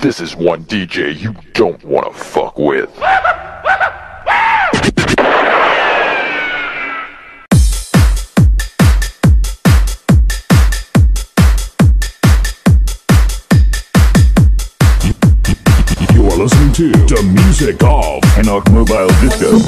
This is one DJ you don't wanna fuck with. You are listening to the music of Enoch Mobile Disco.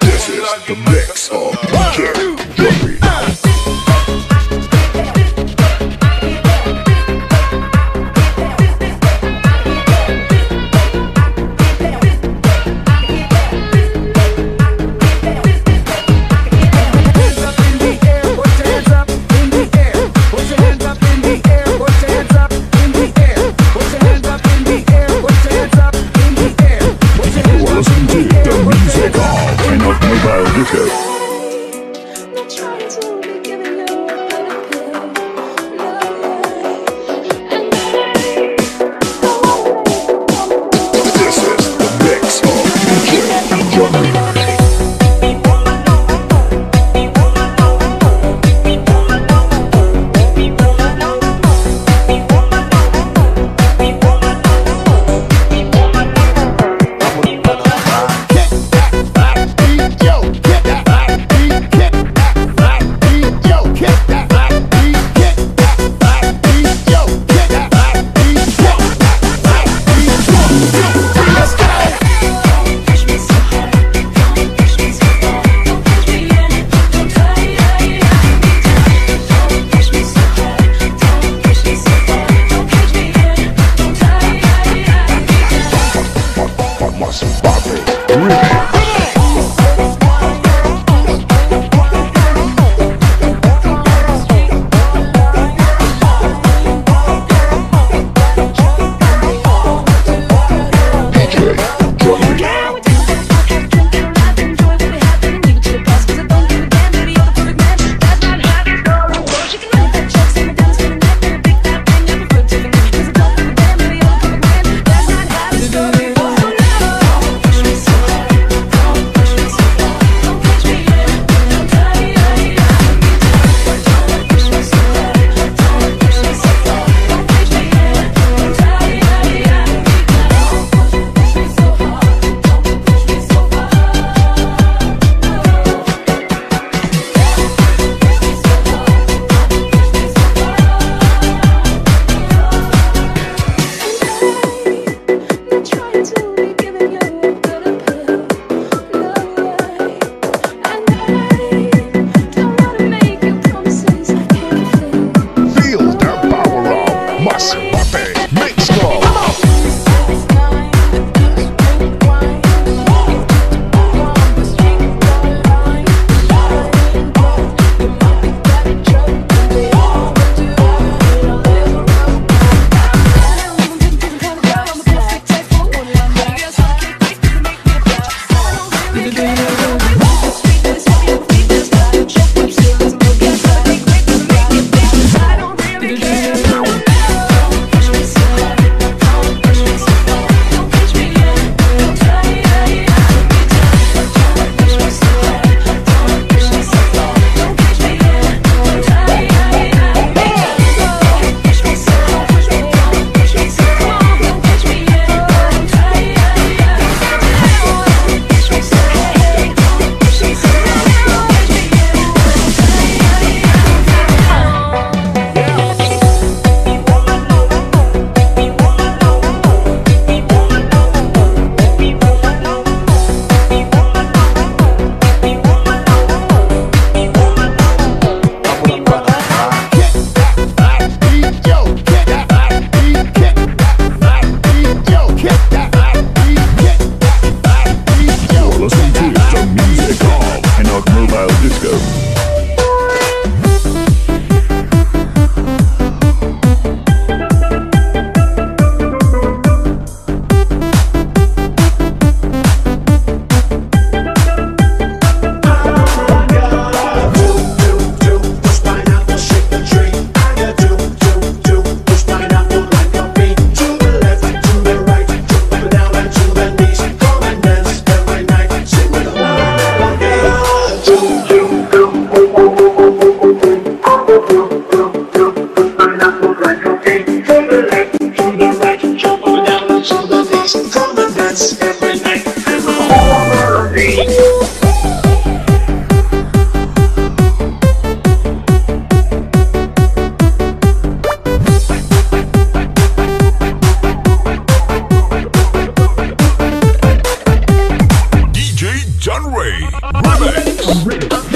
This is the mix of Jerry. Ray Remix.